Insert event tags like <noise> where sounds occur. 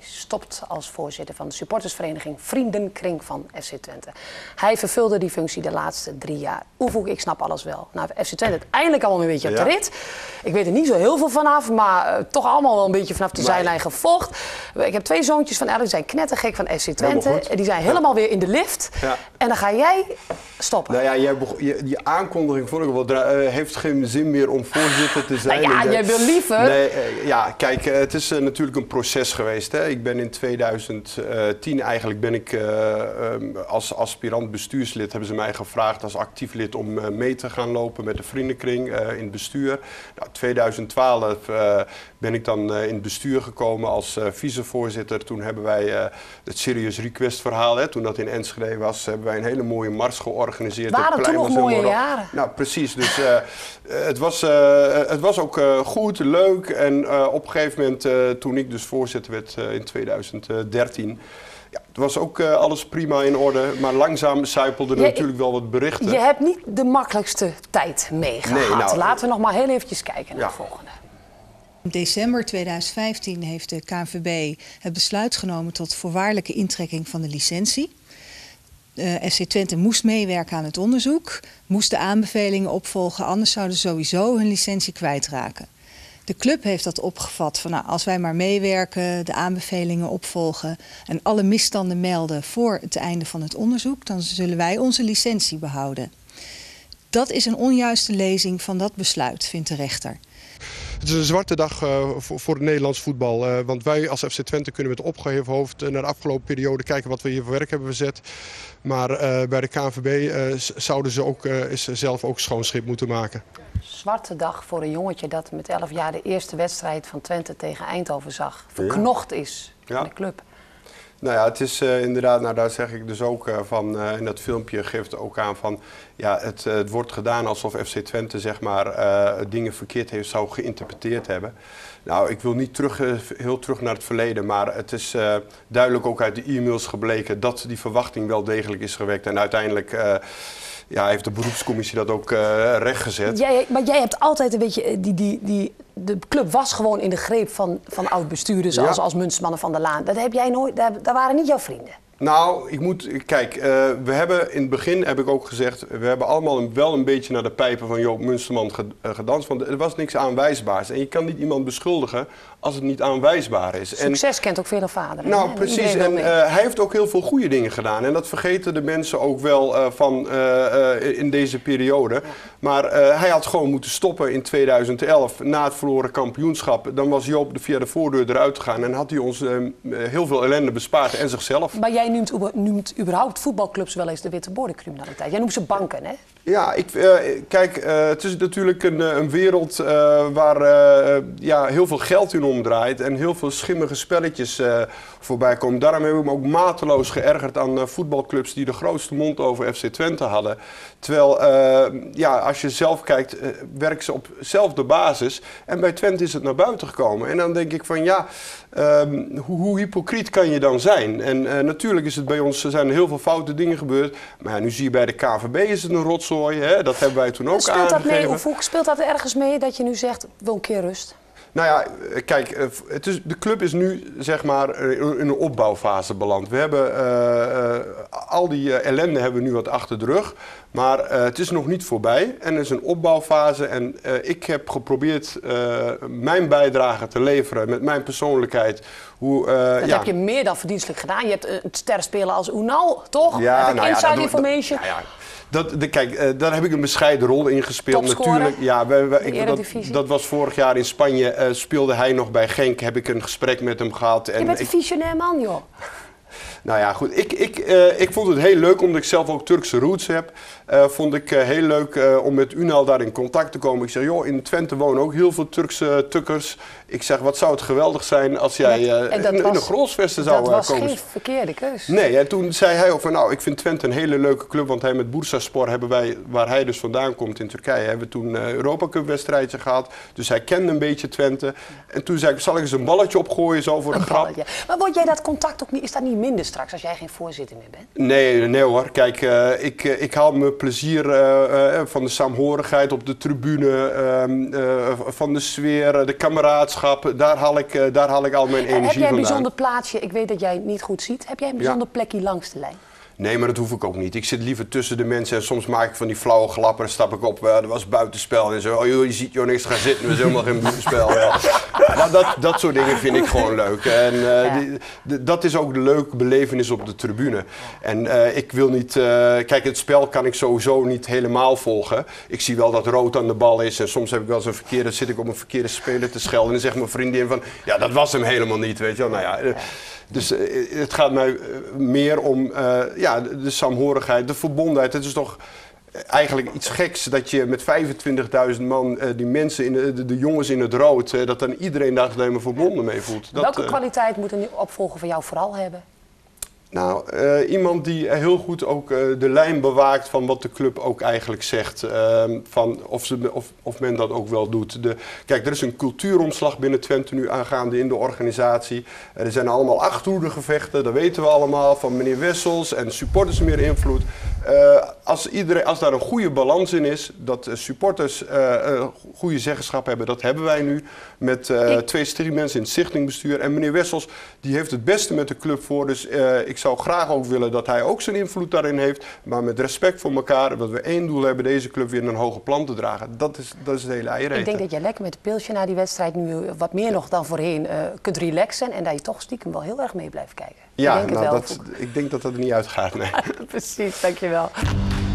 Stopt als voorzitter van de supportersvereniging Vriendenkring van FC Twente. Hij vervulde die functie de laatste drie jaar. Oevoek, ik snap alles wel. Nou, FC Twente het eindelijk allemaal een beetje op de Ja. rit. Ik weet er niet zo heel veel vanaf, maar eh, toch allemaal wel een beetje vanaf de Nee. zijlijn gevolgd. Ik heb twee zoontjes van elk, die zijn knettergek van FC Twente. Die zijn helemaal weer in de lift. Ja. En dan ga jij stoppen. Nou ja, jij je, die aankondiging vond ik wel. dra- eh, heeft geen zin meer om voorzitter te zijn. Nou ja, Ik jij wil liever. Nee, eh, ja, kijk, het is natuurlijk een proces geweest. Hè. Ik ben in 2010 eigenlijk ben ik eh, ehm, als aspirant bestuurslid hebben ze mij gevraagd als actief lid om eh, mee te gaan lopen met de vriendenkring eh, in het bestuur. Nou, 2012 eh, ben ik dan in het bestuur gekomen als vicevoorzitter. Toen hebben wij het Serious Request verhaal, hè, toen dat in Enschede was, hebben wij een hele mooie mars georganiseerd. Waren Het toen nog mooie jaren. nou, precies. Dus het, was, het was ook goed, leuk. En op een gegeven moment, toen ik dus voorzitter werd in 2013... Ja, het was ook eh, alles prima in orde, maar langzaam zijpelden er natuurlijk wel wat berichten. Je hebt niet de makkelijkste tijd meegehad. Nee, nou, Laten we nog maar heel eventjes kijken naar Ja. het volgende. In december 2015 heeft de KNVB het besluit genomen tot voorwaardelijke intrekking van de licentie. Eh FC Twente moest meewerken aan het onderzoek, moest de aanbevelingen opvolgen, anders zouden ze sowieso hun licentie kwijtraken. De club heeft dat opgevat van nou, als wij maar meewerken, de aanbevelingen opvolgen en alle misstanden melden voor het einde van het onderzoek, dan zullen wij onze licentie behouden. Dat is een onjuiste lezing van dat besluit, vindt de rechter. Het is een zwarte dag eh, voor, voor het Nederlands voetbal. eh, want wij als FC Twente kunnen met opgeheven hoofd eh, naar de afgelopen periode kijken wat we hier voor werk hebben verzet. Maar eh, bij de KNVB eh, zouden ze ook, eh, is zelf ook schoon schip moeten maken. Zwarte dag voor een jongetje dat met 11 jaar de eerste wedstrijd van Twente tegen Eindhoven zag. Verknocht is Ja. in de club. Nou ja, het is eh, inderdaad, nou daar zeg ik dus ook eh, van, eh, in dat filmpje geeft ook aan van, ja, het, het wordt gedaan alsof FC Twente zeg maar dingen verkeerd heeft, zou geïnterpreteerd hebben. Nou, ik wil niet terug, heel terug naar het verleden, maar het is duidelijk ook uit de e-mails gebleken dat die verwachting wel degelijk is gewekt. En uiteindelijk ja, heeft de beroepscommissie dat ook eh, rechtgezet. Jij, maar jij hebt altijd een beetje. eh, Die, die, die, de club was gewoon in de greep van, van oud-bestuurders Ja. als, als Munstermannen van der Laan. Dat heb jij nooit. Daar, daar waren niet jouw vrienden. Nou, ik moet, kijk, eh, we hebben in het begin, heb ik ook gezegd, we hebben allemaal een- wel een beetje naar de pijpen van Joop Munsterman eh, gedanst. Want er was niks aanwijsbaars. En je kan niet iemand beschuldigen als het niet aanwijsbaar is. En, Succes kent ook veel vaderen. nou, hè? precies. En eh, hij heeft ook heel veel goede dingen gedaan. En dat vergeten de mensen ook wel van, in deze periode. Maar hij had gewoon moeten stoppen in 2011 na het verloren kampioenschap. Dan was Joop de- via de voordeur eruit gegaan. En had hij ons heel veel ellende bespaard en zichzelf. Maar jij uber- noemt überhaupt voetbalclubs wel eens de witte bordencriminaliteit. Jij noemt ze banken, hè? Ja, ik, eh, kijk, eh, het is natuurlijk een, eh, een wereld waar ja, heel veel geld in omdraait en heel veel schimmige spelletjes voorbij komen. Daarom hebben we me ook mateloos geërgerd aan voetbalclubs die de grootste mond over FC Twente hadden. Terwijl, ja, als je zelf kijkt, werken ze op zelfde basis. En bij Twente is het naar buiten gekomen. En dan denk ik van ja, ehm, hoe, hoe hypocriet kan je dan zijn? En eh, natuurlijk is het bij ons, er zijn heel veel foute dingen gebeurd. Maar ja, nu zie je bij de KVB is het een rotzooi. Hè? Dat hebben wij toen ook speelt dat mee? Of hoe speelt dat ergens mee dat je nu zegt, wil een keer rust? Nou ja, kijk, eh, het is, de club is nu zeg maar eh, in een opbouwfase beland. We hebben eh, al die eh, ellende hebben we nu wat achter de rug. Maar eh, het is nog niet voorbij en er is een opbouwfase. En eh, ik heb geprobeerd mijn bijdrage te leveren met mijn persoonlijkheid. Hoe, Dat ja. heb je meer dan verdienstelijk gedaan. Je hebt een sterspeler als Unal, toch? Ja, heb ik nou ja, inside dat- information? dat- ja, ja. Dat, de, kijk, daar heb ik een bescheiden rol in gespeeld. Topscorer, Natuurlijk, ja, wij- ik, dat, dat was vorig jaar in Spanje. speelde hij nog bij Genk. Heb ik een gesprek met hem gehad. En je bent een visionair man, joh. <laughs> nou ja, goed. Ik, ik, eh, ik vond het heel leuk, omdat ik zelf ook Turkse roots heb. eh, vond ik eh, heel leuk om met Unal daar in contact te komen. Ik zeg, joh, in Twente wonen ook heel veel Turkse tukkers. Ik zeg, wat zou het geweldig zijn als jij Dat- dat in, in was- de Grolsvesten zou Dat eh, was komen. geen verkeerde keus. Nee, en toen zei hij ook van, nou, ik vind Twente een hele leuke club. Want hij met Bursaspor hebben wij, waar hij dus vandaan komt in Turkije, hebben we toen een Europa Cup wedstrijdje gehad. Dus hij kende een beetje Twente. En toen zei ik, zal ik eens een balletje opgooien zo voor de Een grap? balletje. Maar word jij dat contact ook niet, is dat niet minder straks als jij geen voorzitter meer bent? Nee, nee hoor. Kijk, uh, ik, ik haal mijn plezier uh, van de saamhorigheid op de tribune, uh, van de sfeer, de kameraadschap. Daar haal ik, daar haal ik al mijn energie vandaan. Heb jij een bijzonder plaatsje? Ik weet dat jij het niet goed ziet. Heb jij een bijzonder ja. plekje langs de lijn? Nee, maar dat hoef ik ook niet. Ik zit liever tussen de mensen en soms maak ik van die flauwe glappen. stap ik op, uh, er was buitenspel en zo. Oh joh, je ziet joh niks gaan zitten, we is helemaal geen buitenspel. Ja. <laughs> Nou, dat, dat soort dingen vind ik gewoon leuk. En uh, die, de, dat is ook de leuke belevenis op de tribune. En uh, ik wil niet... kijk, het spel kan ik sowieso niet helemaal volgen. Ik zie wel dat rood aan de bal is. En soms heb ik wel eens een verkeerde... zit ik op een verkeerde speler te schelden. En dan zegt mijn vriendin van... Ja, dat was hem helemaal niet, weet je wel. Nou ja... Dus het gaat mij meer om uh, ja, de, saamhorigheid, de verbondenheid. Het is toch eigenlijk iets geks dat je met 25.000 man, die mensen, in de, de, jongens in het rood, dat dan iedereen daar alleen verbonden mee voelt. Dat, Welke kwaliteit moet een opvolger van jou vooral hebben? Nou, uh, iemand die heel goed ook uh, de lijn bewaakt van wat de club ook eigenlijk zegt. Uh, van of, ze, of, of men dat ook wel doet. De, kijk, er is een cultuuromslag binnen Twente nu aangaande in de organisatie. er zijn allemaal achterhoedegevechten, dat weten we allemaal, van meneer Wessels en supporters meer invloed. Uh, als, iedereen, als daar een goede balans in is, dat supporters uh, goede zeggenschap hebben, dat hebben wij nu. Met Ik... twee streammensen in het stichtingbestuur. En meneer Wessels, die heeft het beste met de club voor. Dus ik zou graag ook willen dat hij ook zijn invloed daarin heeft. Maar met respect voor elkaar, dat we één doel hebben, deze club weer in een hoger plan te dragen. Dat is, dat is het hele eieren. Ik denk dat je lekker met het pilsje na die wedstrijd nu wat meer nog dan voorheen kunt relaxen. En dat je toch stiekem wel heel erg mee blijft kijken. Ja, ik denk, nou, dat, ik denk dat dat er niet uitgaat. Nee. <laughs> Precies, dankjewel.